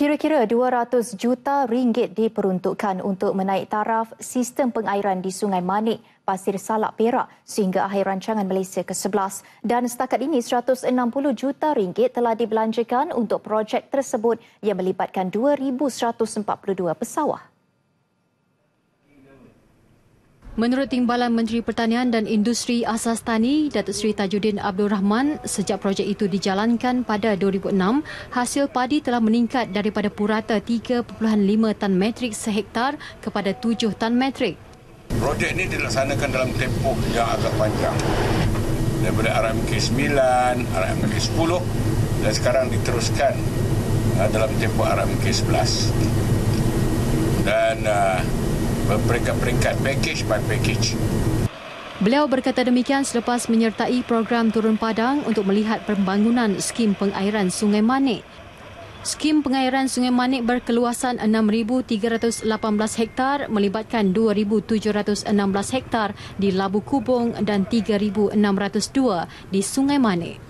Kira-kira 200 juta ringgit diperuntukkan untuk menaik taraf sistem pengairan di Sungai Manik, Pasir Salak Perak sehingga akhir rancangan Malaysia ke-11 dan setakat ini 160 juta ringgit telah dibelanjakan untuk projek tersebut yang melibatkan 2142 pesawah. Menurut Timbalan Menteri Pertanian dan Industri Asas Tani, Datuk Seri Tajuddin Abdul Rahman, sejak projek itu dijalankan pada 2006, hasil padi telah meningkat daripada purata 3.5 tan metrik sehektar kepada 7 tan metrik. Projek ini dilaksanakan dalam tempoh yang agak panjang. Daripada RMK 9, RMK 10 dan sekarang diteruskan uh, dalam tempoh RMK 11. Dan uh, berperingkat-peringkat package by package. Beliau berkata demikian selepas menyertai program turun padang untuk melihat pembangunan skim pengairan Sungai Manik. Skim pengairan Sungai Manik berkeluasan 6,318 hektar melibatkan 2,716 hektar di Labu Kubung dan 3,602 di Sungai Manik.